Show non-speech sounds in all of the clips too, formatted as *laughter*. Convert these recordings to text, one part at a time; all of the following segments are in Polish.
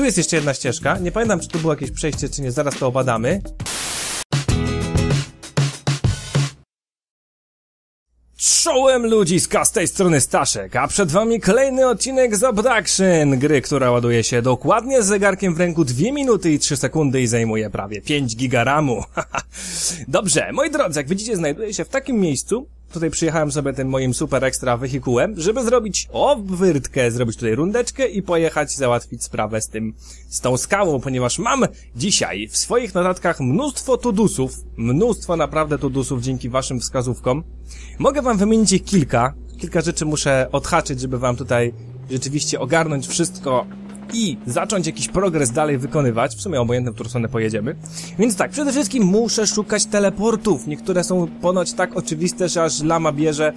Tu jest jeszcze jedna ścieżka. Nie pamiętam, czy tu było jakieś przejście, czy nie. Zaraz to obadamy. Czołem ludziska z tej strony Staszek, a przed wami kolejny odcinek z Abduction, gry, która ładuje się dokładnie z zegarkiem w ręku 2 minuty i 3 sekundy i zajmuje prawie 5 giga ramu. *laughs* Dobrze, moi drodzy, jak widzicie znajduję się w takim miejscu, tutaj przyjechałem sobie tym moim super ekstra wehikułem, żeby zrobić obwyrtkę, zrobić tutaj rundeczkę i pojechać załatwić sprawę z tym, z tą skałą, ponieważ mam dzisiaj w swoich notatkach mnóstwo tudusów, mnóstwo naprawdę tudusów dzięki waszym wskazówkom. Mogę wam wymienić ich kilka, kilka rzeczy muszę odhaczyć, żeby wam tutaj rzeczywiście ogarnąć wszystko i zacząć jakiś progres dalej wykonywać, w sumie obojętne, w którą stronę pojedziemy. Więc tak, przede wszystkim muszę szukać teleportów. Niektóre są ponoć tak oczywiste, że aż lama bierze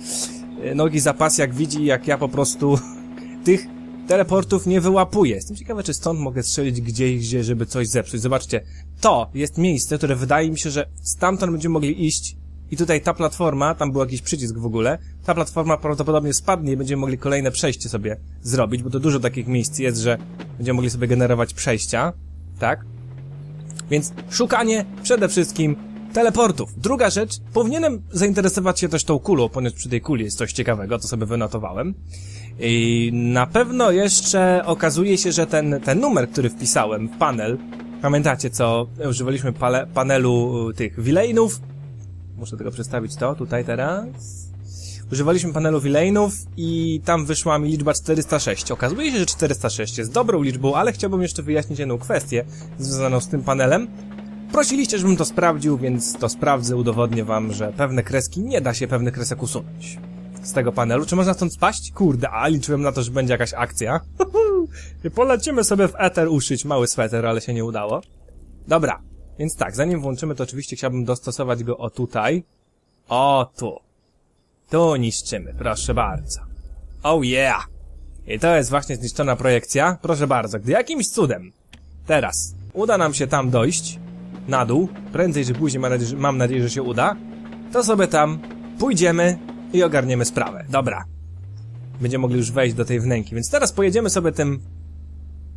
e, nogi za pas, jak widzi, jak ja po prostu *laughs* tych teleportów nie wyłapuję. Jestem ciekawy, czy stąd mogę strzelić gdzieś, gdzie, żeby coś zepsuć. Zobaczcie, to jest miejsce, które wydaje mi się, że stamtąd będziemy mogli iść i tutaj ta platforma, tam był jakiś przycisk w ogóle, ta platforma prawdopodobnie spadnie i będziemy mogli kolejne przejście sobie zrobić, bo to dużo takich miejsc jest, że będziemy mogli sobie generować przejścia, tak? Więc szukanie przede wszystkim teleportów. Druga rzecz, powinienem zainteresować się też tą kulą, ponieważ przy tej kuli jest coś ciekawego, to sobie wynotowałem. I na pewno jeszcze okazuje się, że ten, ten numer, który wpisałem w panel, pamiętacie co, używaliśmy pale, panelu y, tych wilejnów, Muszę tego przestawić to tutaj teraz. Używaliśmy panelu Villainów i tam wyszła mi liczba 406. Okazuje się, że 406 jest dobrą liczbą, ale chciałbym jeszcze wyjaśnić jedną kwestię związaną z tym panelem. Prosiliście, żebym to sprawdził, więc to sprawdzę, udowodnię wam, że pewne kreski nie da się pewnych kresek usunąć z tego panelu. Czy można stąd spaść? Kurde, a liczyłem na to, że będzie jakaś akcja. *laughs* Polecimy sobie w Ether uszyć mały sweter, ale się nie udało. Dobra, więc tak, zanim włączymy, to oczywiście chciałbym dostosować go o tutaj. O tu. Tu niszczymy, proszę bardzo. Oh yeah! I to jest właśnie zniszczona projekcja. Proszę bardzo, gdy jakimś cudem teraz uda nam się tam dojść, na dół, prędzej czy później mam nadzieję, że, mam nadzieję, że się uda, to sobie tam pójdziemy i ogarniemy sprawę. Dobra. Będziemy mogli już wejść do tej wnęki, więc teraz pojedziemy sobie tym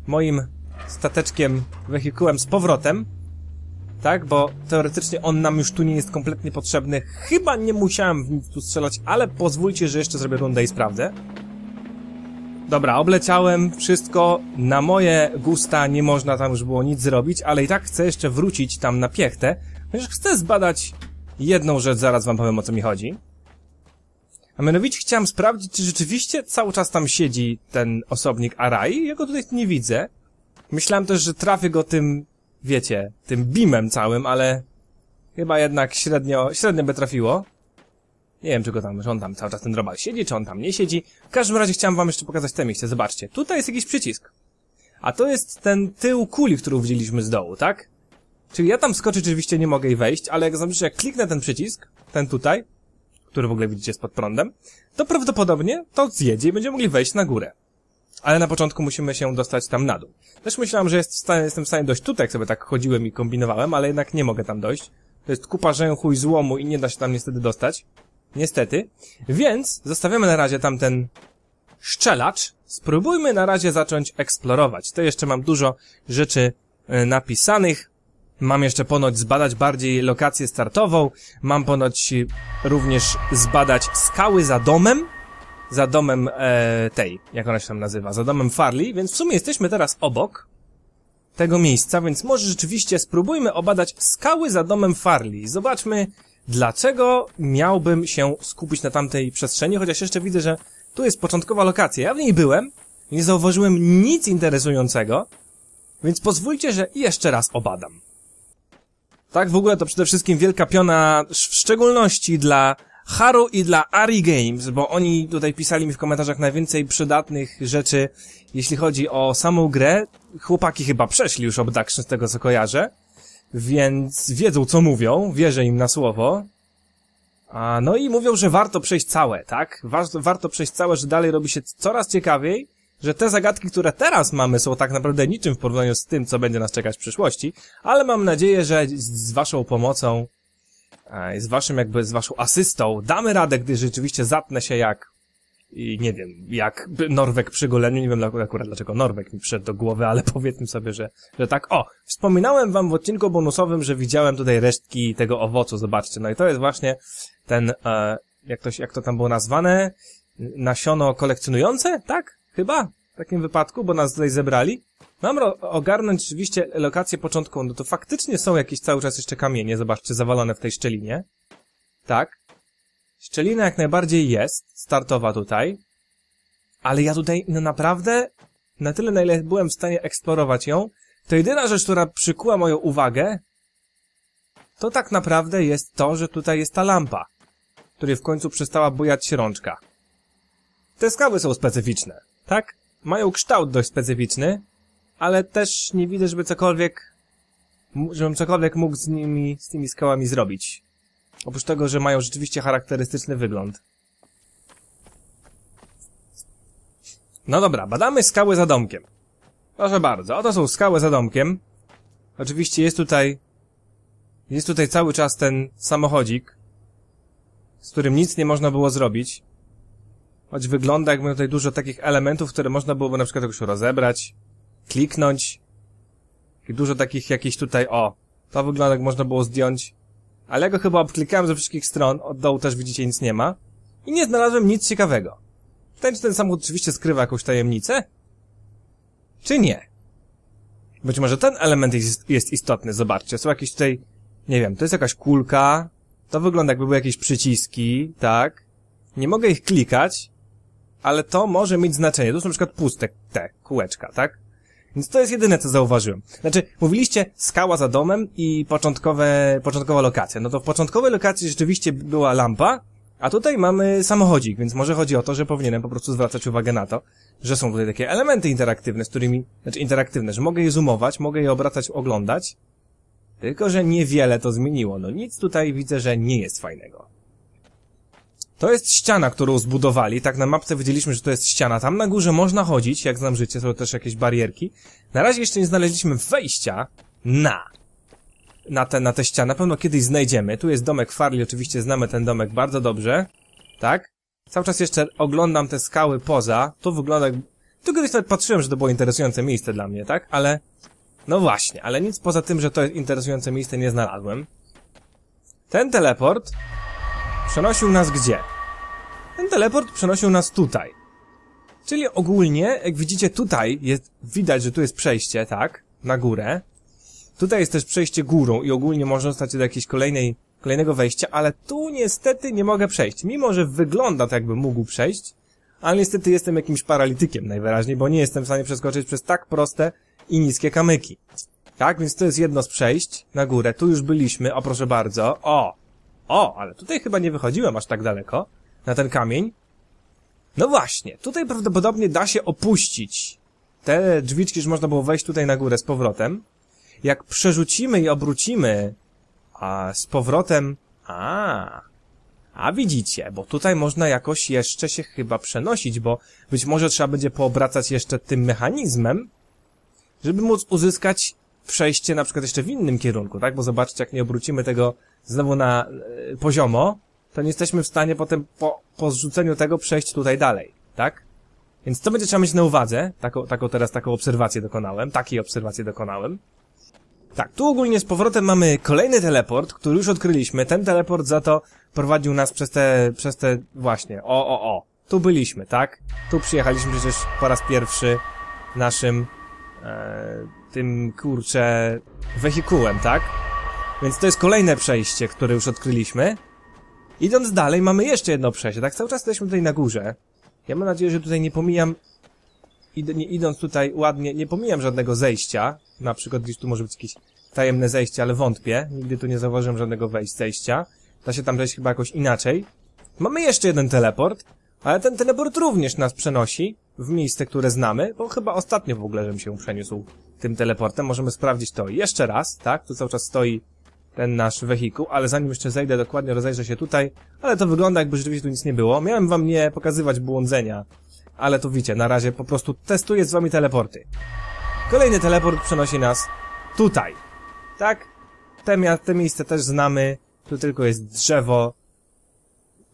moim stateczkiem, wehikułem z powrotem tak? Bo teoretycznie on nam już tu nie jest kompletnie potrzebny. Chyba nie musiałem w nic tu strzelać, ale pozwólcie, że jeszcze zrobię rundę i sprawdzę. Dobra, obleciałem wszystko. Na moje gusta nie można tam już było nic zrobić, ale i tak chcę jeszcze wrócić tam na piechtę, ponieważ chcę zbadać jedną rzecz, zaraz wam powiem o co mi chodzi. A mianowicie chciałem sprawdzić, czy rzeczywiście cały czas tam siedzi ten osobnik Arai. Ja go tutaj nie widzę. Myślałem też, że trafię go tym wiecie, tym beamem całym, ale chyba jednak średnio, średnio by trafiło. Nie wiem, czy go tam, że on tam cały czas ten robal siedzi, czy on tam nie siedzi. W każdym razie chciałem wam jeszcze pokazać te miejsce. Zobaczcie, tutaj jest jakiś przycisk. A to jest ten tył kuli, którą widzieliśmy z dołu, tak? Czyli ja tam skoczyć oczywiście nie mogę i wejść, ale jak zobaczycie, jak kliknę ten przycisk, ten tutaj, który w ogóle widzicie jest pod prądem, to prawdopodobnie to zjedzie i będziemy mogli wejść na górę. Ale na początku musimy się dostać tam na dół. Też myślałem, że jest w stanie, jestem w stanie dojść tutaj, jak sobie tak chodziłem i kombinowałem, ale jednak nie mogę tam dojść. To jest kupa rzęchu i złomu i nie da się tam niestety dostać. Niestety. Więc zostawiamy na razie tamten szczelacz. Spróbujmy na razie zacząć eksplorować. To jeszcze mam dużo rzeczy e, napisanych. Mam jeszcze ponoć zbadać bardziej lokację startową. Mam ponoć również zbadać skały za domem za domem e, tej, jak ona się tam nazywa, za domem Farley, więc w sumie jesteśmy teraz obok tego miejsca, więc może rzeczywiście spróbujmy obadać skały za domem Farley. Zobaczmy, dlaczego miałbym się skupić na tamtej przestrzeni, chociaż jeszcze widzę, że tu jest początkowa lokacja. Ja w niej byłem, nie zauważyłem nic interesującego, więc pozwólcie, że jeszcze raz obadam. Tak, w ogóle to przede wszystkim wielka piona, w szczególności dla Haru i dla Ari Games, bo oni tutaj pisali mi w komentarzach najwięcej przydatnych rzeczy, jeśli chodzi o samą grę. Chłopaki chyba przeszli już Obduction z tego co kojarzę, więc wiedzą co mówią, wierzę im na słowo. A, no i mówią, że warto przejść całe, tak? Warto, przejść całe, że dalej robi się coraz ciekawiej, że te zagadki, które teraz mamy, są tak naprawdę niczym w porównaniu z tym, co będzie nas czekać w przyszłości, ale mam nadzieję, że z waszą pomocą z waszym jakby, z waszą asystą damy radę, gdy rzeczywiście zatnę się jak i nie wiem, jak Norwek przy goleniu, nie wiem akurat dlaczego Norwek mi przyszedł do głowy, ale *laughs* powiedzmy sobie, że, że tak. O, wspominałem wam w odcinku bonusowym, że widziałem tutaj resztki tego owocu, zobaczcie. No i to jest właśnie ten, e, jak, to, jak to tam było nazwane? Nasiono kolekcjonujące, tak? Chyba? W takim wypadku, bo nas tutaj zebrali. Mam ogarnąć rzeczywiście lokację początkową, no to faktycznie są jakieś cały czas jeszcze kamienie, zobaczcie, zawalone w tej szczelinie. Tak. Szczelina jak najbardziej jest, startowa tutaj. Ale ja tutaj, no naprawdę, na tyle na ile byłem w stanie eksplorować ją, to jedyna rzecz, która przykuła moją uwagę, to tak naprawdę jest to, że tutaj jest ta lampa, której w końcu przestała bujać się rączka. Te skały są specyficzne, tak? Mają kształt dość specyficzny, ale też nie widzę, żeby cokolwiek, żebym cokolwiek mógł z nimi, z tymi skałami zrobić. Oprócz tego, że mają rzeczywiście charakterystyczny wygląd. No dobra, badamy skały za domkiem. Proszę bardzo, oto są skały za domkiem. Oczywiście jest tutaj... Jest tutaj cały czas ten samochodzik, z którym nic nie można było zrobić. Choć wygląda jakby tutaj dużo takich elementów, które można byłoby na przykład jakoś rozebrać, kliknąć. I dużo takich jakichś tutaj, o, to wygląda jak można było zdjąć. Ale ja go chyba obklikałem ze wszystkich stron, od dołu też widzicie nic nie ma. I nie znalazłem nic ciekawego. Pytanie, czy ten samochód oczywiście skrywa jakąś tajemnicę? Czy nie? Być może ten element jest, jest istotny, zobaczcie, są jakieś tutaj, nie wiem, to jest jakaś kulka, to wygląda jakby były jakieś przyciski, tak? Nie mogę ich klikać, ale to może mieć znaczenie. To są na przykład puste te kółeczka, tak? Więc to jest jedyne, co zauważyłem. Znaczy, mówiliście skała za domem i początkowe, początkowa lokacja. No to w początkowej lokacji rzeczywiście była lampa, a tutaj mamy samochodzik, więc może chodzi o to, że powinienem po prostu zwracać uwagę na to, że są tutaj takie elementy interaktywne, z którymi, znaczy interaktywne, że mogę je zoomować, mogę je obracać, oglądać, tylko że niewiele to zmieniło. No nic tutaj widzę, że nie jest fajnego. To jest ściana, którą zbudowali. Tak na mapce widzieliśmy, że to jest ściana. Tam na górze można chodzić, jak znam życie, są też jakieś barierki. Na razie jeszcze nie znaleźliśmy wejścia na na te, na tę ścianę. Na pewno kiedyś znajdziemy. Tu jest domek Farley, oczywiście znamy ten domek bardzo dobrze. Tak? Cały czas jeszcze oglądam te skały poza. Tu wygląda... Tu kiedyś nawet patrzyłem, że to było interesujące miejsce dla mnie, tak? Ale... No właśnie, ale nic poza tym, że to jest interesujące miejsce nie znalazłem. Ten teleport Przenosił nas gdzie? Ten teleport przenosił nas tutaj. Czyli ogólnie, jak widzicie tutaj, jest, widać, że tu jest przejście, tak? Na górę. Tutaj jest też przejście górą i ogólnie można dostać do jakiejś kolejnej, kolejnego wejścia, ale tu niestety nie mogę przejść. Mimo, że wygląda tak, jakby mógł przejść, ale niestety jestem jakimś paralitykiem najwyraźniej, bo nie jestem w stanie przeskoczyć przez tak proste i niskie kamyki. Tak, więc to jest jedno z przejść na górę. Tu już byliśmy, o proszę bardzo. O! O, ale tutaj chyba nie wychodziłem aż tak daleko. Na ten kamień. No właśnie, tutaj prawdopodobnie da się opuścić te drzwiczki, że można było wejść tutaj na górę z powrotem. Jak przerzucimy i obrócimy a z powrotem... A, a widzicie, bo tutaj można jakoś jeszcze się chyba przenosić, bo być może trzeba będzie poobracać jeszcze tym mechanizmem, żeby móc uzyskać przejście na przykład jeszcze w innym kierunku, tak? Bo zobaczcie, jak nie obrócimy tego znowu na e, poziomo, to nie jesteśmy w stanie potem po, po zrzuceniu tego przejść tutaj dalej, tak? Więc to będzie trzeba mieć na uwadze, taką, taką teraz taką obserwację dokonałem, takiej obserwację dokonałem. Tak, tu ogólnie z powrotem mamy kolejny teleport, który już odkryliśmy. Ten teleport za to prowadził nas przez te, przez te, właśnie, o, o, o. Tu byliśmy, tak? Tu przyjechaliśmy przecież po raz pierwszy naszym, e, tym, kurczę, wehikułem, tak? Więc to jest kolejne przejście, które już odkryliśmy. Idąc dalej, mamy jeszcze jedno przejście, tak? Cały czas jesteśmy tutaj na górze. Ja mam nadzieję, że tutaj nie pomijam, id nie idąc tutaj ładnie, nie pomijam żadnego zejścia. Na przykład gdzieś tu może być jakieś tajemne zejście, ale wątpię. Nigdy tu nie zauważyłem żadnego wejść, zejścia. Da się tam wejść chyba jakoś inaczej. Mamy jeszcze jeden teleport, ale ten teleport również nas przenosi w miejsce, które znamy, bo chyba ostatnio w ogóle, żebym się przeniósł tym teleportem. Możemy sprawdzić to jeszcze raz, tak? Tu cały czas stoi ten nasz wehikuł, ale zanim jeszcze zejdę dokładnie, rozejrzę się tutaj, ale to wygląda jakby rzeczywiście tu nic nie było. Miałem wam nie pokazywać błądzenia, ale tu widzicie, na razie po prostu testuję z wami teleporty. Kolejny teleport przenosi nas tutaj. Tak? Te, te miejsce też znamy, tu tylko jest drzewo.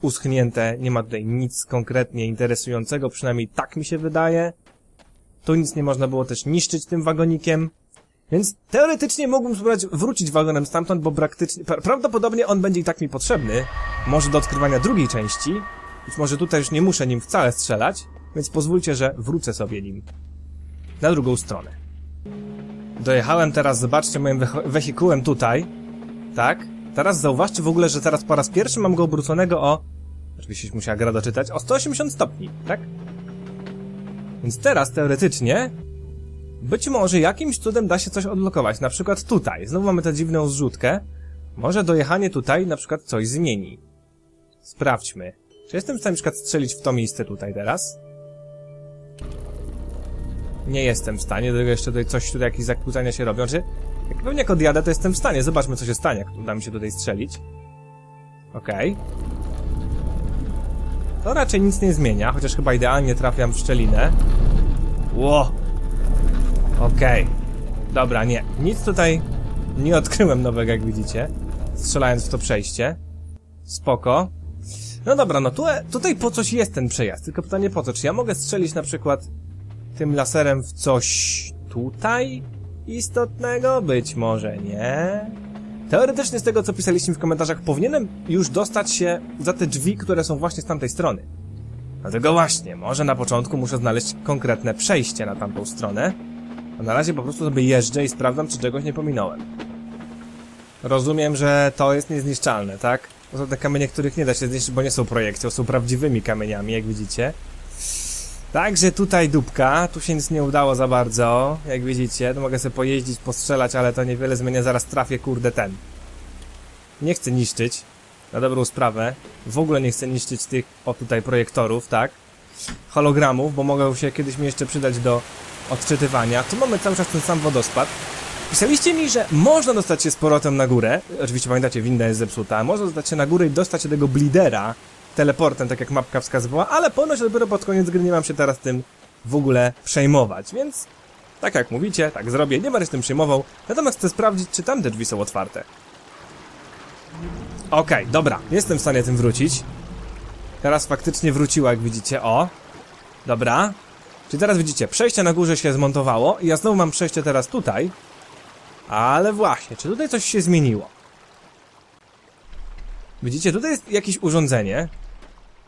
uschnięte, nie ma tutaj nic konkretnie interesującego, przynajmniej tak mi się wydaje. Tu nic nie można było też niszczyć tym wagonikiem. Więc teoretycznie mógłbym spróbować wrócić wagonem stamtąd, bo praktycznie, pra prawdopodobnie on będzie i tak mi potrzebny. Może do odkrywania drugiej części. Być może tutaj już nie muszę nim wcale strzelać, więc pozwólcie, że wrócę sobie nim. Na drugą stronę. Dojechałem teraz, zobaczcie moim wehikułem tutaj. Tak? Teraz zauważcie w ogóle, że teraz po raz pierwszy mam go obróconego o... Oczywiście musiała gra doczytać. O 180 stopni, tak? Więc teraz teoretycznie być może jakimś cudem da się coś odblokować, na przykład tutaj. Znowu mamy tę dziwną zrzutkę. Może dojechanie tutaj na przykład coś zmieni. Sprawdźmy. Czy jestem w stanie na przykład strzelić w to miejsce tutaj teraz? Nie jestem w stanie, do tego jeszcze tutaj coś, tutaj jakieś zakłócania się robią, czy... Jak pewnie jak odjadę, to jestem w stanie. Zobaczmy, co się stanie, jak uda mi się tutaj strzelić. Okej. Okay. To raczej nic nie zmienia, chociaż chyba idealnie trafiam w szczelinę. Ło! Okej. Okay. Dobra, nie. Nic tutaj nie odkryłem nowego, jak widzicie. Strzelając w to przejście. Spoko. No dobra, no tu, tutaj po coś jest ten przejazd. Tylko pytanie po co? Czy ja mogę strzelić na przykład tym laserem w coś tutaj istotnego? Być może nie. Teoretycznie z tego, co pisaliśmy w komentarzach, powinienem już dostać się za te drzwi, które są właśnie z tamtej strony. Dlatego właśnie, może na początku muszę znaleźć konkretne przejście na tamtą stronę. A na razie po prostu sobie jeżdżę i sprawdzam, czy czegoś nie pominąłem. Rozumiem, że to jest niezniszczalne, tak? To są te kamienie, których nie da się zniszczyć, bo nie są projekcją, są prawdziwymi kamieniami, jak widzicie. Także tutaj dupka, tu się nic nie udało za bardzo, jak widzicie, tu mogę sobie pojeździć, postrzelać, ale to niewiele zmienia, zaraz trafię, kurde, ten. Nie chcę niszczyć, na dobrą sprawę, w ogóle nie chcę niszczyć tych, o tutaj, projektorów, tak? Hologramów, bo mogą się kiedyś mi jeszcze przydać do odczytywania. Tu mamy cały czas ten sam wodospad. Pisaliście mi, że można dostać się z powrotem na górę. Oczywiście pamiętacie, winda jest zepsuta. Można dostać się na górę i dostać się tego blidera teleportem, tak jak mapka wskazywała, ale ponoć dopiero pod koniec gry nie mam się teraz tym w ogóle przejmować, więc tak jak mówicie, tak zrobię, nie będę się tym przejmował, natomiast chcę sprawdzić, czy tam te drzwi są otwarte. Okej, okay, dobra, jestem w stanie tym wrócić. Teraz faktycznie wróciła, jak widzicie, o. Dobra. Czyli teraz widzicie, przejście na górze się zmontowało i ja znowu mam przejście teraz tutaj. Ale właśnie, czy tutaj coś się zmieniło? Widzicie, tutaj jest jakieś urządzenie.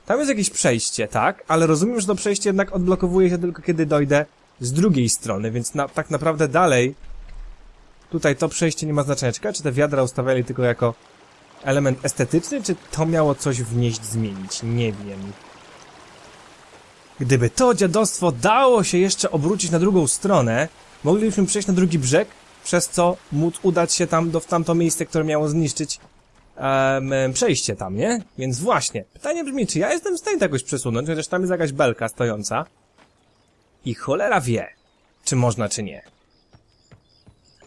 Tam jest jakieś przejście, tak? Ale rozumiem, że to przejście jednak odblokowuje się tylko kiedy dojdę z drugiej strony, więc na, tak naprawdę dalej tutaj to przejście nie ma znaczenia. Czy te wiadra ustawiali tylko jako element estetyczny, czy to miało coś wnieść, zmienić? Nie wiem. Gdyby to dziadostwo dało się jeszcze obrócić na drugą stronę, moglibyśmy przejść na drugi brzeg, przez co móc udać się tam do, w tamto miejsce, które miało zniszczyć um, przejście tam, nie? Więc właśnie, pytanie brzmi, czy ja jestem w stanie jakoś przesunąć, chociaż tam jest jakaś belka stojąca. I cholera wie, czy można, czy nie.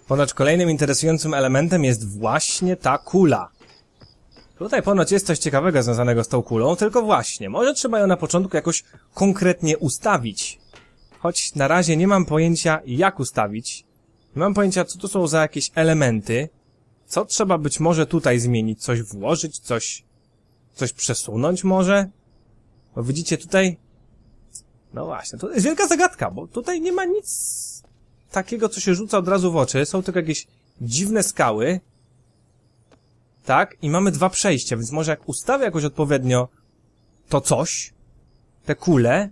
Ponoć kolejnym interesującym elementem jest właśnie ta kula. Tutaj ponoć jest coś ciekawego związanego z tą kulą, tylko właśnie, może trzeba ją na początku jakoś konkretnie ustawić. Choć na razie nie mam pojęcia, jak ustawić. Nie mam pojęcia, co to są za jakieś elementy. Co trzeba być może tutaj zmienić? Coś włożyć? Coś... Coś przesunąć może? Bo widzicie tutaj... No właśnie, to jest wielka zagadka, bo tutaj nie ma nic takiego, co się rzuca od razu w oczy. Są tylko jakieś dziwne skały. Tak? I mamy dwa przejścia, więc może jak ustawię jakoś odpowiednio to coś, te kule,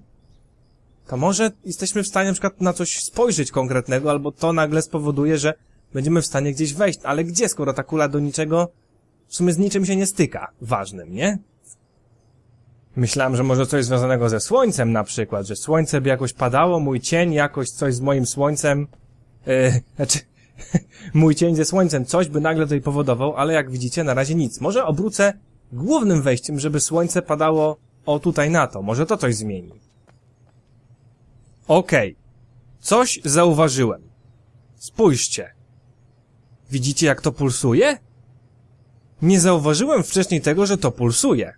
to może jesteśmy w stanie na przykład na coś spojrzeć konkretnego, albo to nagle spowoduje, że będziemy w stanie gdzieś wejść. Ale gdzie, skoro ta kula do niczego, w sumie z niczym się nie styka ważnym, nie? Myślałem, że może coś związanego ze słońcem na przykład, że słońce by jakoś padało, mój cień jakoś coś z moim słońcem, yy, *laughs* znaczy, *laughs* mój cień ze słońcem coś by nagle tutaj powodował, ale jak widzicie, na razie nic. Może obrócę głównym wejściem, żeby słońce padało o tutaj na to. Może to coś zmieni. Okej. Okay. Coś zauważyłem. Spójrzcie. Widzicie jak to pulsuje? Nie zauważyłem wcześniej tego, że to pulsuje.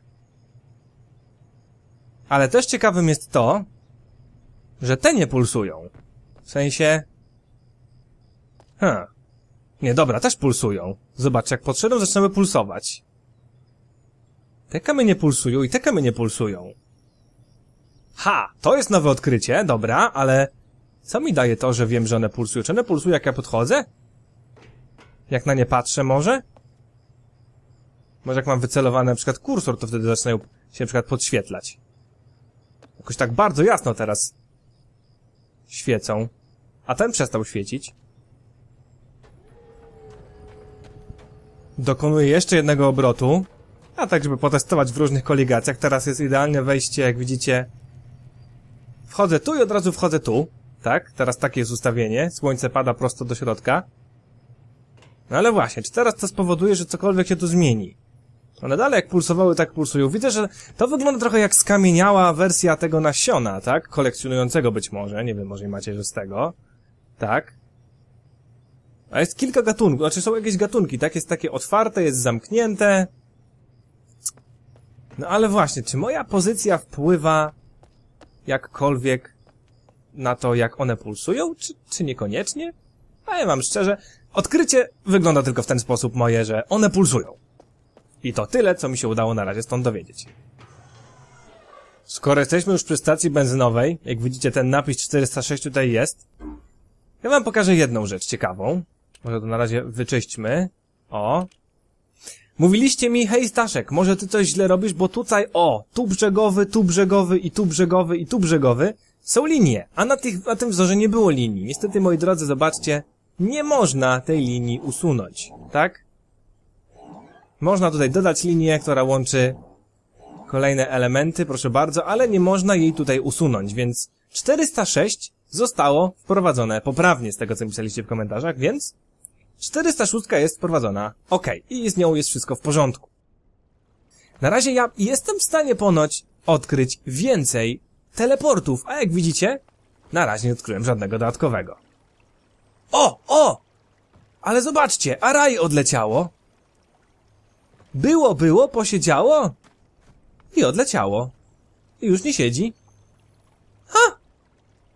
Ale też ciekawym jest to, że te nie pulsują. W sensie... Hm. Nie, dobra, też pulsują. Zobacz, jak podszedłem, zaczynały pulsować. Te kamienie pulsują i te kamienie pulsują. Ha! To jest nowe odkrycie, dobra, ale... Co mi daje to, że wiem, że one pulsują? Czy one pulsują jak ja podchodzę? Jak na nie patrzę może? Może jak mam wycelowany na przykład kursor, to wtedy zaczynają się na przykład podświetlać. Jakoś tak bardzo jasno teraz świecą. A ten przestał świecić. Dokonuję jeszcze jednego obrotu. A tak, żeby potestować w różnych koligacjach. Teraz jest idealne wejście, jak widzicie. Wchodzę tu i od razu wchodzę tu. Tak? Teraz takie jest ustawienie. Słońce pada prosto do środka. No ale właśnie, czy teraz to spowoduje, że cokolwiek się tu zmieni? One dalej jak pulsowały, tak pulsują. Widzę, że to wygląda trochę jak skamieniała wersja tego nasiona, tak? Kolekcjonującego być może. Nie wiem, może macie, że z tego. Tak? A jest kilka gatunków, znaczy są jakieś gatunki, tak? Jest takie otwarte, jest zamknięte. No ale właśnie, czy moja pozycja wpływa jakkolwiek na to, jak one pulsują, czy, czy niekoniecznie? A ja mam szczerze, odkrycie wygląda tylko w ten sposób moje, że one pulsują. I to tyle, co mi się udało na razie stąd dowiedzieć. Skoro jesteśmy już przy stacji benzynowej, jak widzicie ten napis 406 tutaj jest, ja wam pokażę jedną rzecz ciekawą. Może to na razie wyczyśćmy. O. Mówiliście mi, hej Staszek, może ty coś źle robisz, bo tutaj, o, tu brzegowy, tu brzegowy i tu brzegowy i tu brzegowy są linie, a na, tych, na tym wzorze nie było linii. Niestety, moi drodzy, zobaczcie, nie można tej linii usunąć, tak? Można tutaj dodać linię, która łączy kolejne elementy, proszę bardzo, ale nie można jej tutaj usunąć, więc 406 zostało wprowadzone poprawnie z tego, co pisaliście w komentarzach, więc 406 jest wprowadzona, ok, i z nią jest wszystko w porządku. Na razie ja jestem w stanie ponoć odkryć więcej teleportów, a jak widzicie, na razie nie odkryłem żadnego dodatkowego. O, o! Ale zobaczcie, Araj odleciało. Było, było, posiedziało i odleciało. I już nie siedzi. Ha!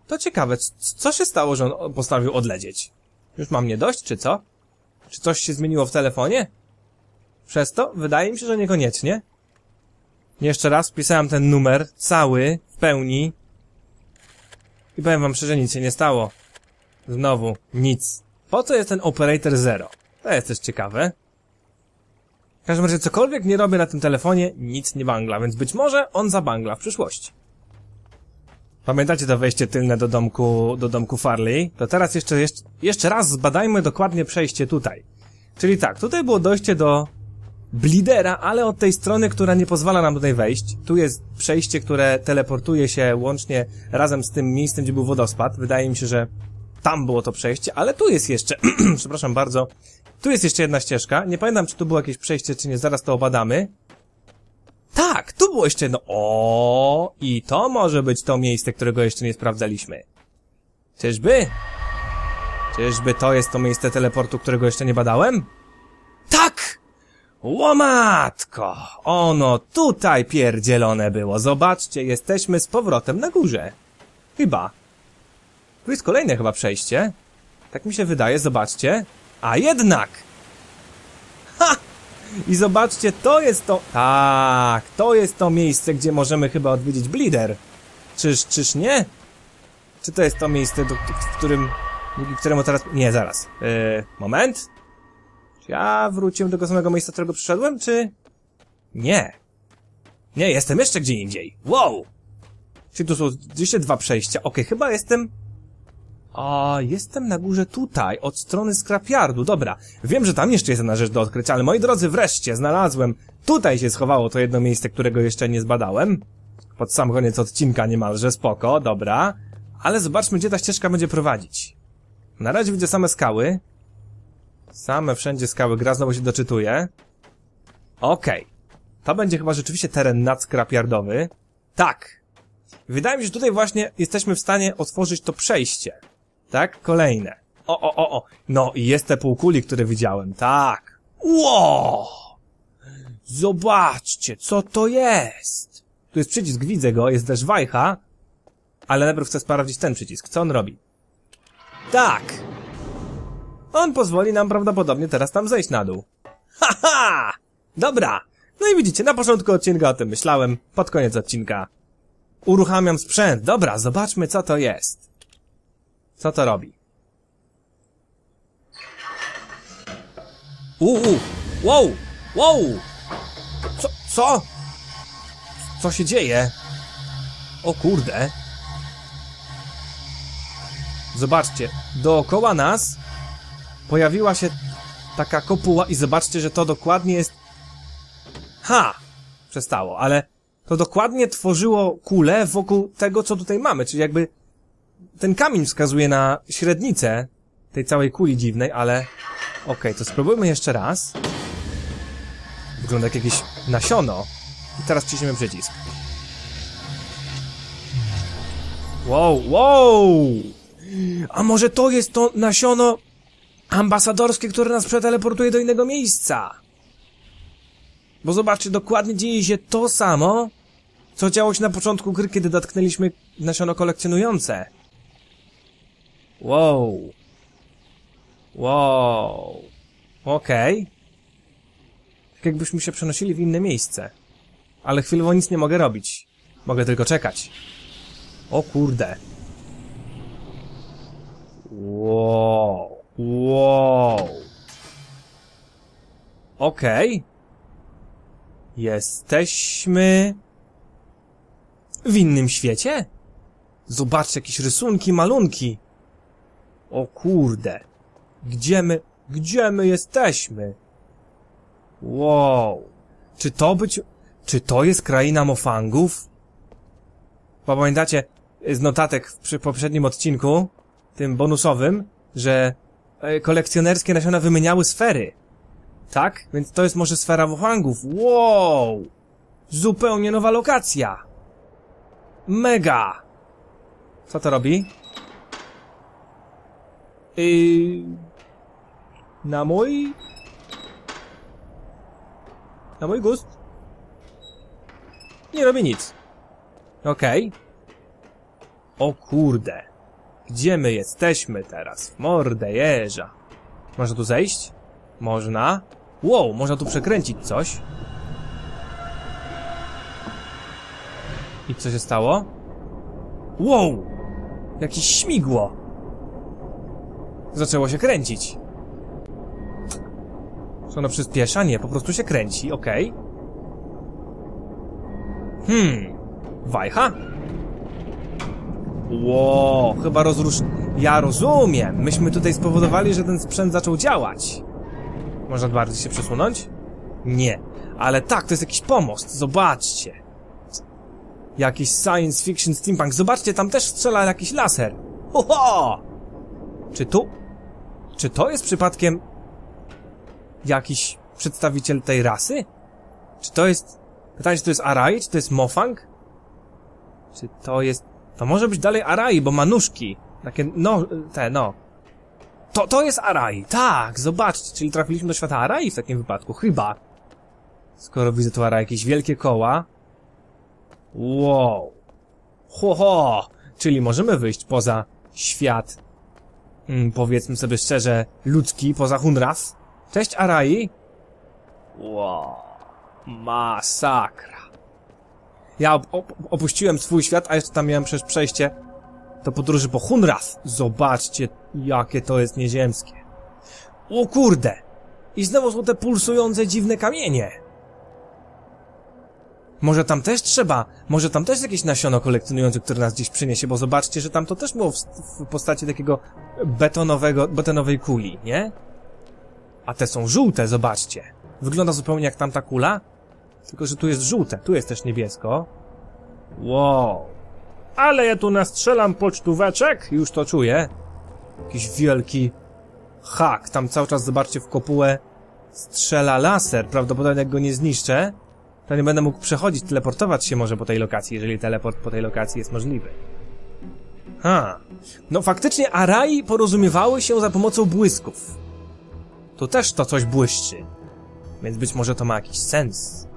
To ciekawe, co się stało, że on postanowił odlecieć? Już mam nie dość, czy co? Czy coś się zmieniło w telefonie? Przez to? Wydaje mi się, że niekoniecznie. Jeszcze raz wpisałem ten numer, cały, w pełni. I powiem wam szczerze, nic się nie stało. Znowu, nic. Po co jest ten Operator Zero? To jest też ciekawe. W każdym razie, cokolwiek nie robię na tym telefonie, nic nie bangla, więc być może on zabangla w przyszłości. Pamiętacie to wejście tylne do domku, do domku Farley? To teraz jeszcze, jeszcze, jeszcze raz zbadajmy dokładnie przejście tutaj. Czyli tak, tutaj było dojście do Blidera, ale od tej strony, która nie pozwala nam tutaj wejść. Tu jest przejście, które teleportuje się łącznie razem z tym miejscem, gdzie był wodospad. Wydaje mi się, że tam było to przejście, ale tu jest jeszcze, *clears throat* przepraszam bardzo, tu jest jeszcze jedna ścieżka. Nie pamiętam, czy tu było jakieś przejście, czy nie. Zaraz to obadamy. Tak, tu było jeszcze jedno. O, i to może być to miejsce, którego jeszcze nie sprawdzaliśmy. Czyżby? Czyżby to jest to miejsce teleportu, którego jeszcze nie badałem? Tak! Łomatko! Ono tutaj pierdzielone było. Zobaczcie, jesteśmy z powrotem na górze. Chyba. Tu jest kolejne chyba przejście. Tak mi się wydaje, zobaczcie. A jednak! Ha! I zobaczcie, to jest to... Tak, to jest to miejsce, gdzie możemy chyba odwiedzić Blider. Czyż, czyż nie? Czy to jest to miejsce, do, w którym... Któremu teraz... Nie, zaraz. Yy, moment. Czy ja wróciłem do tego samego miejsca, którego przyszedłem, czy... Nie. Nie, jestem jeszcze gdzie indziej. Wow! Czyli tu są jeszcze dwa przejścia. Okej, okay, chyba jestem a, jestem na górze tutaj, od strony skrapiardu, dobra. Wiem, że tam jeszcze jest jedna rzecz do odkrycia, ale moi drodzy, wreszcie znalazłem. Tutaj się schowało to jedno miejsce, którego jeszcze nie zbadałem. Pod sam koniec odcinka niemalże, spoko, dobra. Ale zobaczmy, gdzie ta ścieżka będzie prowadzić. Na razie widzę same skały. Same wszędzie skały, gra znowu się doczytuje. Okej. Okay. To będzie chyba rzeczywiście teren nadskrapiardowy. Tak. Wydaje mi się, że tutaj właśnie jesteśmy w stanie otworzyć to przejście. Tak? Kolejne. O, o, o, o. No i jest te półkuli, które widziałem. Tak. Ło! Zobaczcie, co to jest. Tu jest przycisk, widzę go, jest też wajcha. Ale najpierw chcę sprawdzić ten przycisk. Co on robi? Tak! On pozwoli nam prawdopodobnie teraz tam zejść na dół. Haha! Dobra! No i widzicie, na początku odcinka o tym myślałem, pod koniec odcinka uruchamiam sprzęt. Dobra, zobaczmy co to jest. Co to robi? Uuu, wow, wow! Co, co? Co się dzieje? O kurde. Zobaczcie, dookoła nas pojawiła się taka kopuła i zobaczcie, że to dokładnie jest... Ha! Przestało, ale to dokładnie tworzyło kulę wokół tego, co tutaj mamy, czyli jakby ten kamień wskazuje na średnicę tej całej kuli dziwnej, ale... Okej, okay, to spróbujmy jeszcze raz. Wygląda jak jakieś nasiono. I teraz ciśniemy przycisk. Wow, wow! A może to jest to nasiono ambasadorskie, które nas przeteleportuje do innego miejsca? Bo zobaczcie, dokładnie dzieje się to samo, co działo się na początku gry, kiedy dotknęliśmy nasiono kolekcjonujące. Wow. Wow. Okej. Okay. Tak jakbyśmy się przenosili w inne miejsce. Ale chwilowo nic nie mogę robić. Mogę tylko czekać. O kurde. Wow. Wow. Okej. Okay. Jesteśmy... W innym świecie? Zobaczcie, jakieś rysunki, malunki. O kurde. Gdzie my... Gdzie my jesteśmy? Wow. Czy to być... Czy to jest kraina mofangów? Pamiętacie z notatek przy poprzednim odcinku, tym bonusowym, że e, kolekcjonerskie nasiona wymieniały sfery. Tak? Więc to jest może sfera mofangów. Wow! Zupełnie nowa lokacja. Mega! Co to robi? Yy... Na mój... Na mój gust? Nie robi nic. Okej. Okay. O kurde. Gdzie my jesteśmy teraz? W mordę jeża. Można tu zejść? Można. Wow, można tu przekręcić coś. I co się stało? Wow! Jakieś śmigło! Zaczęło się kręcić. Czy ono przyspiesza? Nie, po prostu się kręci, okej. Okay. Hmm. Wajcha? Wow, chyba rozrusz... Ja rozumiem! Myśmy tutaj spowodowali, że ten sprzęt zaczął działać. Można bardziej się przesunąć? Nie. Ale tak, to jest jakiś pomost, zobaczcie. Jakiś science fiction steampunk. Zobaczcie, tam też strzela jakiś laser. Ho, Czy tu? Czy to jest przypadkiem jakiś przedstawiciel tej rasy? Czy to jest... Pytanie, czy to jest Arai, czy to jest Mofang? Czy to jest... To może być dalej Arai, bo ma nóżki. Takie, no, te, no. To, to jest Arai, tak, zobaczcie, czyli trafiliśmy do świata Arai w takim wypadku, chyba. Skoro widzę tu Arai, jakieś wielkie koła. Wow. Ho, ho. Czyli możemy wyjść poza świat, mm, powiedzmy sobie szczerze, ludzki, poza Hunras. Cześć, Arai. Wow. Masakra. Ja op op opuściłem swój świat, a jeszcze tam miałem przecież przejście do podróży po Hunras. Zobaczcie, jakie to jest nieziemskie. O kurde! I znowu są te pulsujące dziwne kamienie. Może tam też trzeba, może tam też jakieś nasiono kolekcjonujące, które nas gdzieś przyniesie, bo zobaczcie, że tam to też było w, w postaci takiego betonowego, betonowej kuli, nie? A te są żółte, zobaczcie. Wygląda zupełnie jak tamta kula, tylko że tu jest żółte, tu jest też niebiesko. Wow. Ale ja tu nastrzelam pocztóweczek, już to czuję. Jakiś wielki hak, tam cały czas, zobaczcie, w kopułę strzela laser, prawdopodobnie jak go nie zniszczę, to nie będę mógł przechodzić, teleportować się może po tej lokacji, jeżeli teleport po tej lokacji jest możliwy. Ha. No faktycznie Arai porozumiewały się za pomocą błysków. Tu też to coś błyszczy. Więc być może to ma jakiś sens.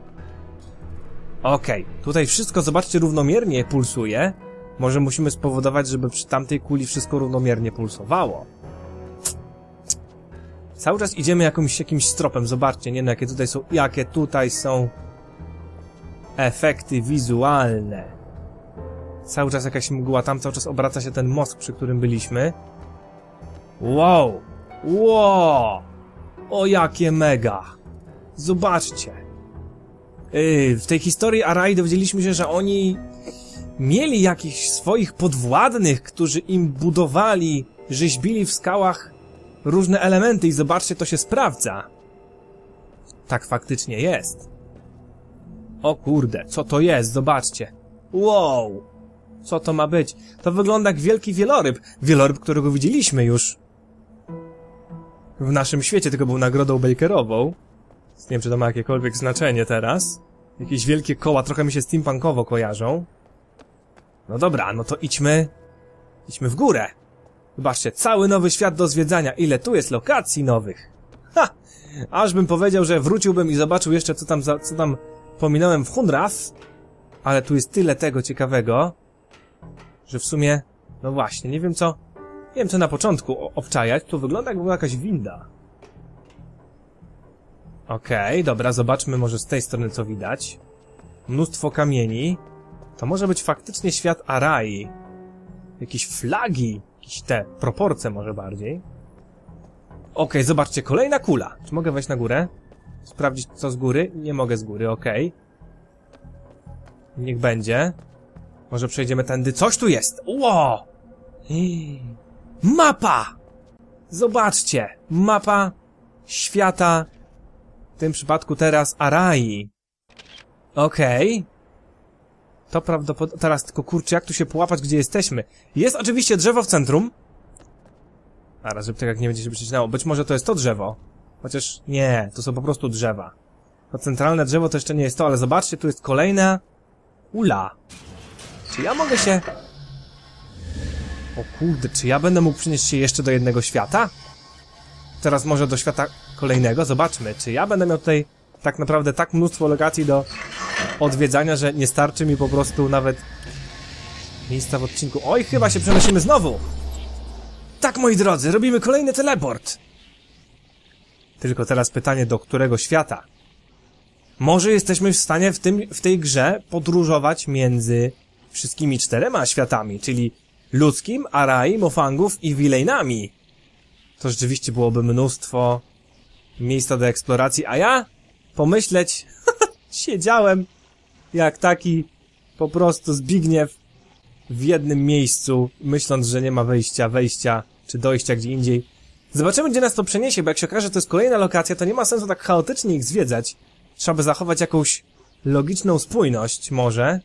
Okej, okay. tutaj wszystko, zobaczcie, równomiernie pulsuje. Może musimy spowodować, żeby przy tamtej kuli wszystko równomiernie pulsowało. Cały czas idziemy jakimś, jakimś stropem, zobaczcie, nie no, jakie tutaj są, jakie tutaj są efekty wizualne. Cały czas jakaś mgła, tam cały czas obraca się ten most, przy którym byliśmy. Wow! Wow! O jakie mega! Zobaczcie! Yy, w tej historii Arai dowiedzieliśmy się, że oni mieli jakichś swoich podwładnych, którzy im budowali, rzeźbili w skałach różne elementy i zobaczcie, to się sprawdza. Tak faktycznie jest. O kurde, co to jest? Zobaczcie. Wow! Co to ma być? To wygląda jak wielki wieloryb. Wieloryb, którego widzieliśmy już w naszym świecie, tylko był nagrodą Bakerową. Nie wiem, czy to ma jakiekolwiek znaczenie teraz. Jakieś wielkie koła, trochę mi się steampunkowo kojarzą. No dobra, no to idźmy... Idźmy w górę. Zobaczcie, cały nowy świat do zwiedzania. Ile tu jest lokacji nowych. Ha! Aż bym powiedział, że wróciłbym i zobaczył jeszcze, co tam, za, co tam pominąłem w Hunras. Ale tu jest tyle tego ciekawego, że w sumie... No właśnie, nie wiem co... Nie wiem co na początku obczajać. Tu wygląda jakby była jakaś winda. Okej, okay, dobra, zobaczmy może z tej strony co widać. Mnóstwo kamieni. To może być faktycznie świat Arai. Jakieś flagi. Jakieś te proporcje może bardziej. Okej, okay, zobaczcie, kolejna kula. Czy mogę wejść na górę? Sprawdzić co z góry? Nie mogę z góry, okej. Okay. Niech będzie. Może przejdziemy tędy. Coś tu jest! Ło! Mapa! Zobaczcie! Mapa świata w tym przypadku teraz Arai. Okej. Okay. To prawdopodobnie... Teraz tylko kurczę, jak tu się połapać, gdzie jesteśmy? Jest oczywiście drzewo w centrum. A żeby tak jak nie będzie się przycinało. Być może to jest to drzewo. Chociaż nie, to są po prostu drzewa. To centralne drzewo to jeszcze nie jest to, ale zobaczcie, tu jest kolejna... Ula. Czy ja mogę się... O kurde, czy ja będę mógł przynieść się jeszcze do jednego świata? Teraz może do świata kolejnego? Zobaczmy, czy ja będę miał tutaj tak naprawdę tak mnóstwo lokacji do odwiedzania, że nie starczy mi po prostu nawet miejsca w odcinku. Oj, chyba się przenosimy znowu! Tak, moi drodzy, robimy kolejny teleport! Tylko teraz pytanie, do którego świata? Może jesteśmy w stanie w, tym, w tej grze podróżować między wszystkimi czterema światami, czyli ludzkim, Arai, Mofangów i Wilejnami. To rzeczywiście byłoby mnóstwo miejsca do eksploracji, a ja pomyśleć, *laughs* siedziałem jak taki po prostu Zbigniew w jednym miejscu, myśląc, że nie ma wejścia, wejścia, czy dojścia gdzie indziej. Zobaczymy, gdzie nas to przeniesie, bo jak się okaże, że to jest kolejna lokacja, to nie ma sensu tak chaotycznie ich zwiedzać. Trzeba by zachować jakąś logiczną spójność, może.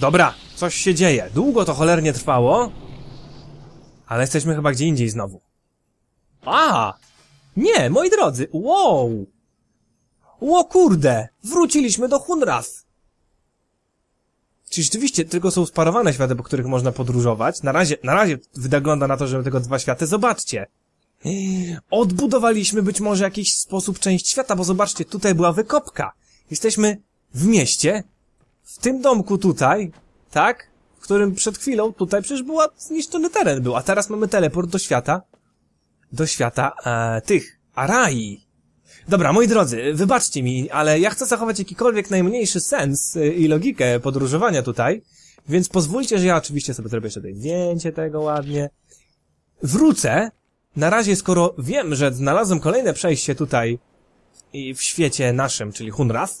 Dobra, coś się dzieje. Długo to cholernie trwało, ale jesteśmy chyba gdzie indziej znowu. A! Nie, moi drodzy, wow! Ło kurde! Wróciliśmy do Hunrath! Czy rzeczywiście tylko są sparowane światy, po których można podróżować? Na razie, na razie wygląda na to, że tego dwa światy. Zobaczcie! Odbudowaliśmy być może jakiś sposób część świata, bo zobaczcie, tutaj była wykopka. Jesteśmy w mieście, w tym domku tutaj, tak? W którym przed chwilą tutaj przecież była zniszczony teren był, a teraz mamy teleport do świata, do świata e, tych, Arai. Dobra, moi drodzy, wybaczcie mi, ale ja chcę zachować jakikolwiek najmniejszy sens e, i logikę podróżowania tutaj, więc pozwólcie, że ja oczywiście sobie zrobię jeszcze tutaj zdjęcie tego ładnie. Wrócę, na razie skoro wiem, że znalazłem kolejne przejście tutaj i w świecie naszym, czyli Hunrath,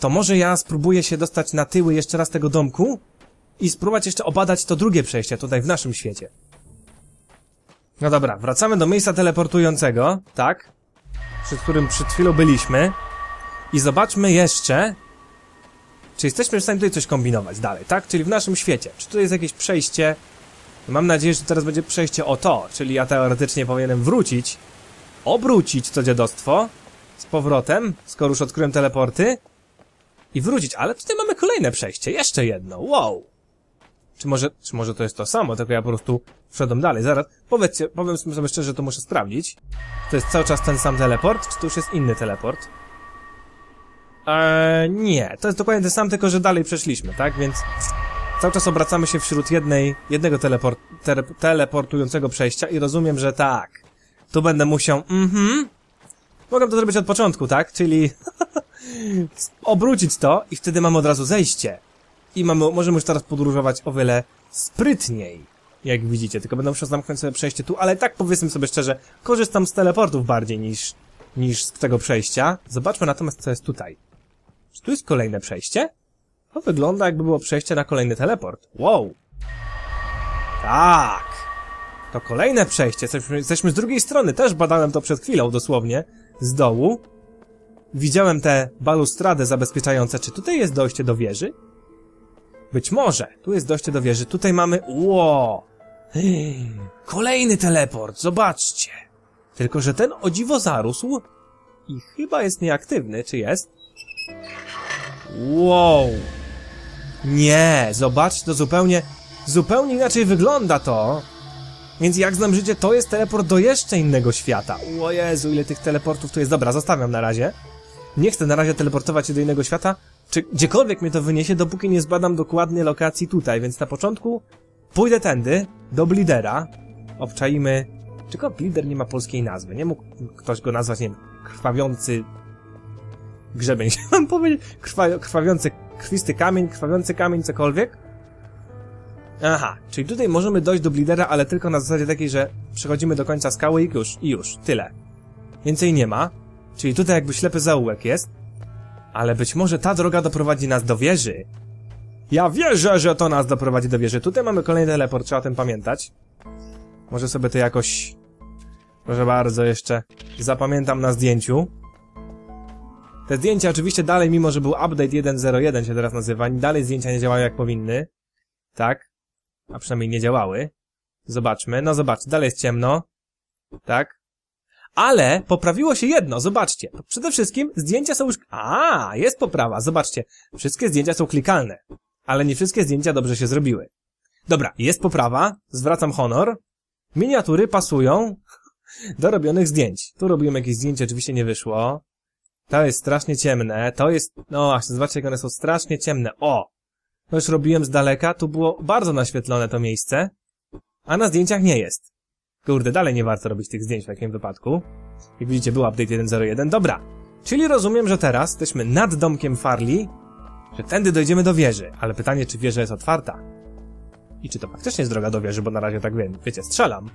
to może ja spróbuję się dostać na tyły jeszcze raz tego domku i spróbować jeszcze obadać to drugie przejście tutaj w naszym świecie. No dobra, wracamy do miejsca teleportującego, tak? Przed którym przed chwilą byliśmy. I zobaczmy jeszcze, czy jesteśmy w stanie tutaj coś kombinować dalej, tak? Czyli w naszym świecie. Czy tu jest jakieś przejście? Mam nadzieję, że teraz będzie przejście o to, czyli ja teoretycznie powinienem wrócić, obrócić to dziadostwo z powrotem, skoro już odkryłem teleporty i wrócić, ale tutaj mamy kolejne przejście, jeszcze jedno, wow! Czy może, czy może to jest to samo, tylko ja po prostu wszedłem dalej. Zaraz, powiedzcie, powiem sobie szczerze, że to muszę sprawdzić. To jest cały czas ten sam teleport, czy to już jest inny teleport? Eee, nie, to jest dokładnie ten sam, tylko że dalej przeszliśmy, tak? Więc cały czas obracamy się wśród jednej, jednego teleport, te, teleportującego przejścia i rozumiem, że tak. Tu będę musiał, mhm. Mogę to zrobić od początku, tak? Czyli *laughs* obrócić to i wtedy mamy od razu zejście. I mamy, możemy już teraz podróżować o wiele sprytniej, jak widzicie. Tylko będę musiał zamknąć sobie przejście tu, ale tak powiedzmy sobie szczerze, korzystam z teleportów bardziej niż, niż z tego przejścia. Zobaczmy natomiast, co jest tutaj. Czy tu jest kolejne przejście? To wygląda jakby było przejście na kolejny teleport. Wow! Tak! To kolejne przejście. Jesteśmy, jesteśmy z drugiej strony. Też badałem to przed chwilą, dosłownie. Z dołu. Widziałem te balustrady zabezpieczające. Czy tutaj jest dojście do wieży? Być może. Tu jest dojście do wieży. Tutaj mamy... Ło! Kolejny teleport. Zobaczcie. Tylko, że ten o dziwo zarósł i chyba jest nieaktywny. Czy jest? Wow! Nie, zobaczcie, to zupełnie, zupełnie inaczej wygląda to. Więc jak znam życie, to jest teleport do jeszcze innego świata. O Jezu, ile tych teleportów tu jest. Dobra, zostawiam na razie. Nie chcę na razie teleportować się do innego świata, czy gdziekolwiek mnie to wyniesie, dopóki nie zbadam dokładnie lokacji tutaj, więc na początku pójdę tędy, do Blidera, obczaimy... Tylko Blider nie ma polskiej nazwy, nie mógł ktoś go nazwać, nie wiem, krwawiący... Grzebień, *laughs* mam powiedzieć, Krwa... krwawiący, krwisty kamień, krwawiący kamień, cokolwiek? Aha, czyli tutaj możemy dojść do Blidera, ale tylko na zasadzie takiej, że przechodzimy do końca skały i już, i już, tyle. Więcej nie ma, czyli tutaj jakby ślepy zaułek jest, ale być może ta droga doprowadzi nas do wieży. Ja wierzę, że to nas doprowadzi do wieży. Tutaj mamy kolejny teleport, trzeba o tym pamiętać. Może sobie to jakoś... Proszę bardzo, jeszcze zapamiętam na zdjęciu. Te zdjęcia oczywiście dalej, mimo że był update 1.01 się teraz nazywa, dalej zdjęcia nie działają jak powinny. Tak? A przynajmniej nie działały. Zobaczmy. No zobacz, dalej jest ciemno. Tak? Ale poprawiło się jedno, zobaczcie. Przede wszystkim zdjęcia są już... A, jest poprawa, zobaczcie. Wszystkie zdjęcia są klikalne. Ale nie wszystkie zdjęcia dobrze się zrobiły. Dobra, jest poprawa, zwracam honor. Miniatury pasują *laughs* do robionych zdjęć. Tu robiłem jakieś zdjęcie, oczywiście nie wyszło. To jest strasznie ciemne, to jest... No właśnie, zobaczcie jak one są strasznie ciemne. O! To już robiłem z daleka, tu było bardzo naświetlone to miejsce. A na zdjęciach nie jest. Kurde, dalej nie warto robić tych zdjęć w takim wypadku. Jak widzicie, był update 1.01. Dobra. Czyli rozumiem, że teraz jesteśmy nad domkiem Farley, że tędy dojdziemy do wieży. Ale pytanie, czy wieża jest otwarta? I czy to faktycznie jest droga do wieży, bo na razie tak wiem, wiecie, strzelam.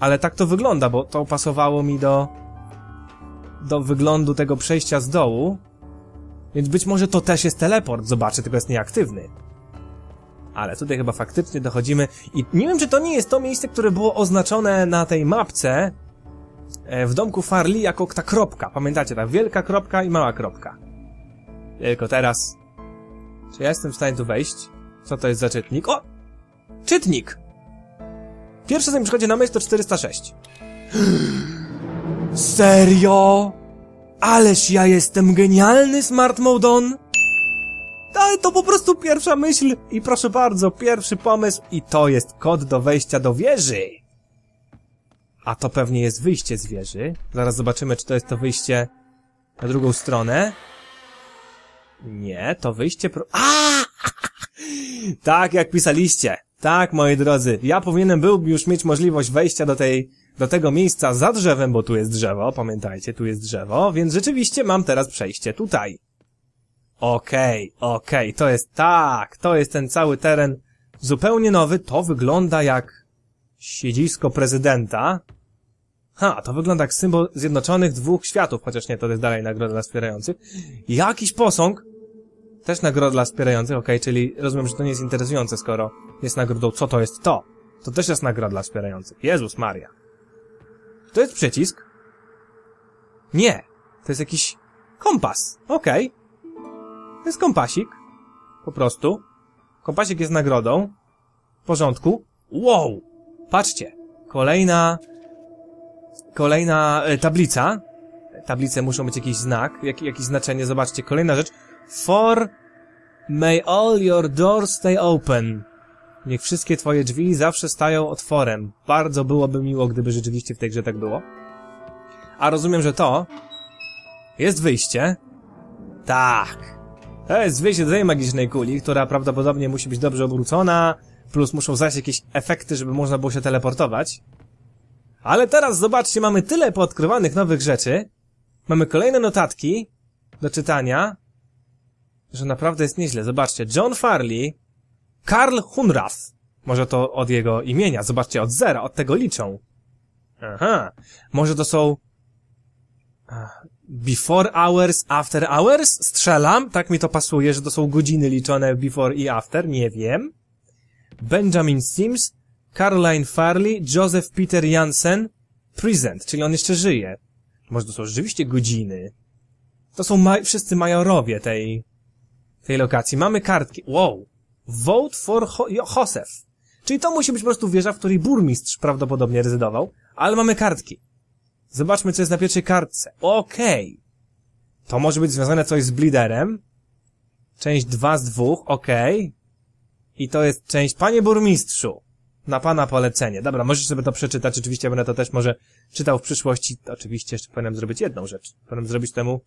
Ale tak to wygląda, bo to pasowało mi do... do wyglądu tego przejścia z dołu. Więc być może to też jest teleport, zobaczę, tylko jest nieaktywny. Ale tutaj chyba faktycznie dochodzimy i nie wiem, czy to nie jest to miejsce, które było oznaczone na tej mapce e, w domku Farley jako ta kropka. Pamiętacie, ta wielka kropka i mała kropka. Tylko teraz... Czy ja jestem w stanie tu wejść? Co to jest za czytnik? O! Czytnik! Pierwsze, co mi przychodzi na myśl, to 406. *gasps* Serio? Ależ ja jestem genialny, Smart Modon! Ale to po prostu pierwsza myśl i proszę bardzo, pierwszy pomysł i to jest kod do wejścia do wieży. A to pewnie jest wyjście z wieży. Zaraz zobaczymy, czy to jest to wyjście na drugą stronę. Nie, to wyjście pro... A! *laughs* Tak jak pisaliście. Tak, moi drodzy. Ja powinienem był już mieć możliwość wejścia do tej, do tego miejsca za drzewem, bo tu jest drzewo. Pamiętajcie, tu jest drzewo, więc rzeczywiście mam teraz przejście tutaj. Okej, okay, okej, okay, to jest tak, to jest ten cały teren zupełnie nowy, to wygląda jak siedzisko prezydenta. Ha, to wygląda jak symbol zjednoczonych dwóch światów, chociaż nie, to jest dalej nagroda dla wspierających. Jakiś posąg, też nagroda dla wspierających, okej, okay, czyli rozumiem, że to nie jest interesujące, skoro jest nagrodą, co to jest to. To też jest nagroda dla wspierających. Jezus Maria. To jest przycisk? Nie, to jest jakiś kompas, okej. Okay. To jest kompasik. Po prostu. Kompasik jest nagrodą. W porządku. Wow! Patrzcie. Kolejna... Kolejna e, tablica. Tablice muszą mieć jakiś znak, jak, jakieś znaczenie. Zobaczcie, kolejna rzecz. For may all your doors stay open. Niech wszystkie twoje drzwi zawsze stają otworem. Bardzo byłoby miło, gdyby rzeczywiście w tej grze tak było. A rozumiem, że to jest wyjście. Tak. To jest wyjście do tej magicznej kuli, która prawdopodobnie musi być dobrze obrócona, plus muszą zajść jakieś efekty, żeby można było się teleportować. Ale teraz zobaczcie, mamy tyle poodkrywanych nowych rzeczy, Mamy kolejne notatki do czytania, że naprawdę jest nieźle. Zobaczcie, John Farley, Karl Hunrath, może to od jego imienia, zobaczcie, od zera, od tego liczą. Aha, może to są before hours, after hours? Strzelam, tak mi to pasuje, że to są godziny liczone before i after, nie wiem. Benjamin Sims, Caroline Farley, Joseph Peter Jansen, present, czyli on jeszcze żyje. Może to są rzeczywiście godziny. To są maj wszyscy majorowie tej, tej lokacji. Mamy kartki. Wow! Vote for Ho Josef. Czyli to musi być po prostu wieża, w której burmistrz prawdopodobnie rezydował, ale mamy kartki. Zobaczmy, co jest na pierwszej kartce. Okej. Okay. To może być związane coś z Bliderem. Część 2 z 2, okej. Okay. I to jest część, panie burmistrzu, na pana polecenie. Dobra, możesz sobie to przeczytać, oczywiście będę to też może czytał w przyszłości. Oczywiście jeszcze powinienem zrobić jedną rzecz. Powinienem zrobić temu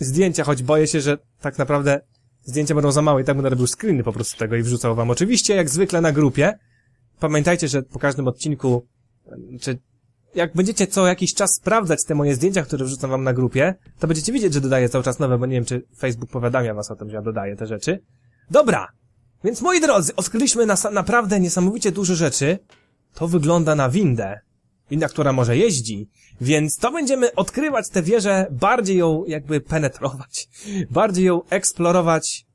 zdjęcia, choć boję się, że tak naprawdę zdjęcia będą za małe i tak będę robił screeny po prostu tego i wrzucał wam. Oczywiście, jak zwykle na grupie. Pamiętajcie, że po każdym odcinku, czy jak będziecie co jakiś czas sprawdzać te moje zdjęcia, które wrzucam wam na grupie, to będziecie widzieć, że dodaję cały czas nowe, bo nie wiem, czy Facebook powiadamia was o tym, że ja dodaję te rzeczy. Dobra! Więc moi drodzy, odkryliśmy naprawdę niesamowicie dużo rzeczy. To wygląda na windę. Winda, która może jeździ. Więc to będziemy odkrywać tę wieżę, bardziej ją jakby penetrować, *laughs* bardziej ją eksplorować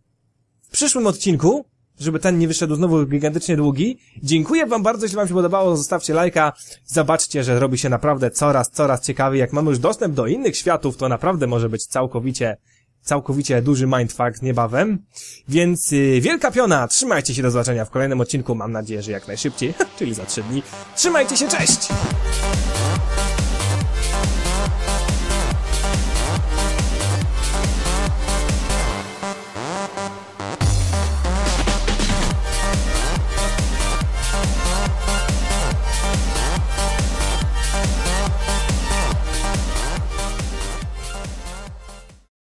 w przyszłym odcinku, żeby ten nie wyszedł znowu gigantycznie długi. Dziękuję wam bardzo, jeśli wam się podobało, zostawcie lajka. Zobaczcie, że robi się naprawdę coraz, coraz ciekawiej. Jak mamy już dostęp do innych światów, to naprawdę może być całkowicie, całkowicie duży mindfuck niebawem. Więc yy, wielka piona, trzymajcie się do zobaczenia w kolejnym odcinku, mam nadzieję, że jak najszybciej, *laughs* czyli za trzy dni. Trzymajcie się, cześć!